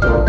Thank